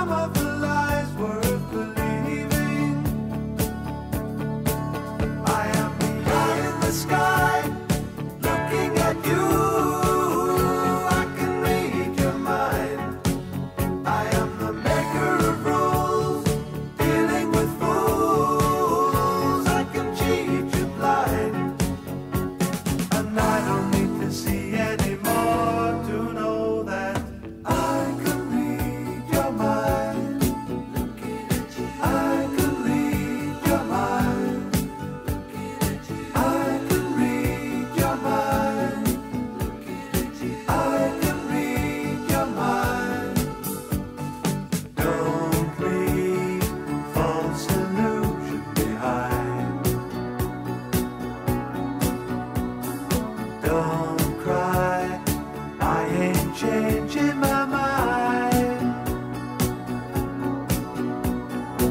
some of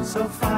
so far.